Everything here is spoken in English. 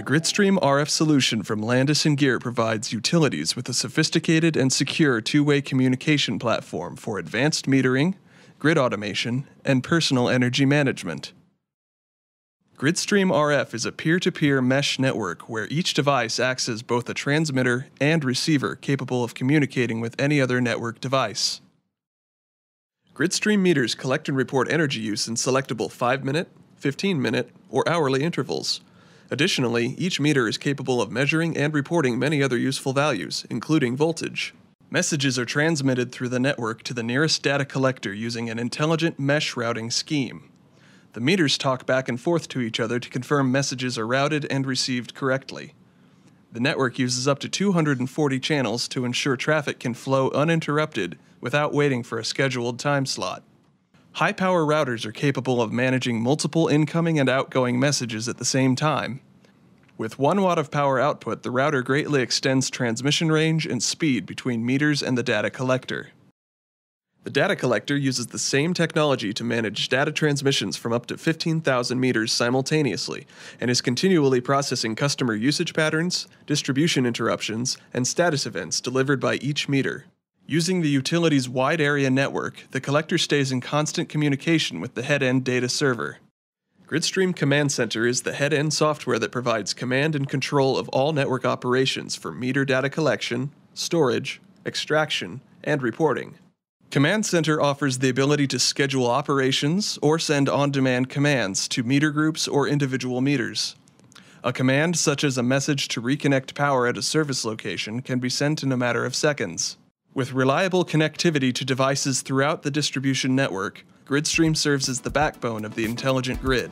Gridstream RF solution from Landis & Gyr provides utilities with a sophisticated and secure two-way communication platform for advanced metering, grid automation, and personal energy management. Gridstream RF is a peer-to-peer mesh network where each device acts as both a transmitter and receiver capable of communicating with any other network device. Gridstream meters collect and report energy use in selectable 5-minute, 15-minute, or hourly intervals. Additionally, each meter is capable of measuring and reporting many other useful values, including voltage. Messages are transmitted through the network to the nearest data collector using an intelligent mesh routing scheme. The meters talk back and forth to each other to confirm messages are routed and received correctly. The network uses up to 240 channels to ensure traffic can flow uninterrupted without waiting for a scheduled time slot. High power routers are capable of managing multiple incoming and outgoing messages at the same time. With 1 watt of power output, the router greatly extends transmission range and speed between meters and the data collector. The data collector uses the same technology to manage data transmissions from up to 15,000 meters simultaneously and is continually processing customer usage patterns, distribution interruptions, and status events delivered by each meter. Using the utility's wide area network, the collector stays in constant communication with the head end data server. Gridstream Command Center is the head end software that provides command and control of all network operations for meter data collection, storage, extraction, and reporting. Command Center offers the ability to schedule operations or send on demand commands to meter groups or individual meters. A command, such as a message to reconnect power at a service location, can be sent in a matter of seconds. With reliable connectivity to devices throughout the distribution network, Gridstream serves as the backbone of the intelligent grid.